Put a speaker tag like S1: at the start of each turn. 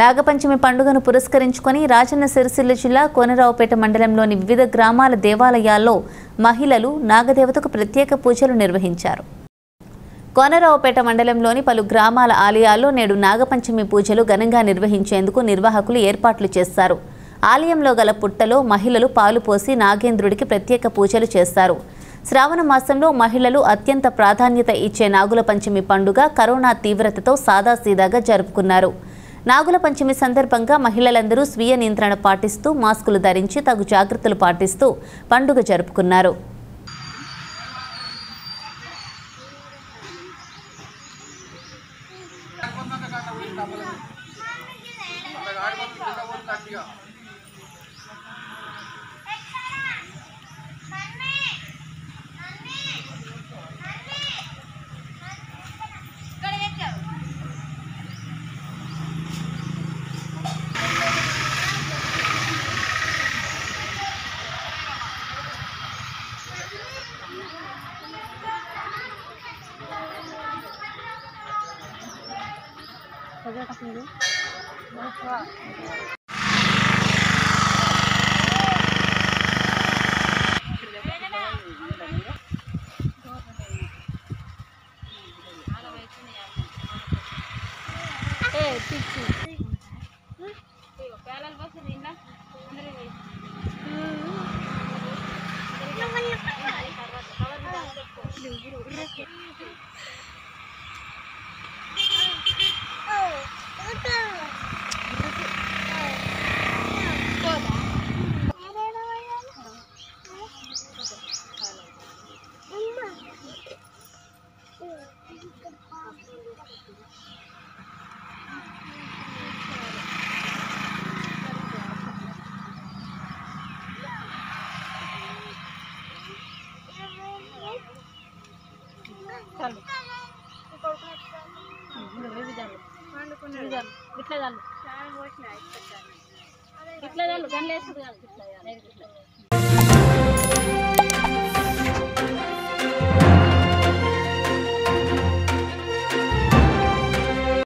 S1: నాగపంచమి పండుగను పురస్కరించుకొని రాజన్న సిరిసిల్ల జిల్లా కోనరావుపేట మండలంలోని వివిధ గ్రామాల దేవాలయాల్లో మహిళలు నాగదేవతకు ప్రత్యేక పూజలు నిర్వహించారు. కోనరావుపేట మండలంలోని పలు గ్రామాల ఆలయాల్లో నేడు నాగపంచమి పూజలు ఘనంగా నిర్వహించేందుకు నిర్వాహకులు ఏర్పాట్లు చేశారు ఆలయంలో గల పుట్టలో మహిళలు పాలు పోసి నాగేంద్రుడికి ప్రత్యేక పూజలు చేస్తారు. శ్రావణ మాసంలో మహిళలు అత్యంత ప్రాధాన్యత ఇచ్చే నాగుల పంచమి పండుగ కరోనా తీవ్రతతో సాదాసీదాగా జరుపుకున్నారు. నాగుల పంచమి సందర్భంగా మహిళలందరూ స్వీయ నియంత్రణ పాటిస్తూ మాస్కులు ధరించి తగు జాగ్రత్తలు పాటిస్తూ పండుగ జరుపుకున్నారు. Saya ke sini. Eh, sih sih.
S2: ఇట్లా చాలు. ఇట్లా చాలు. గన్లు వేసుడు కాదు. ఇట్లా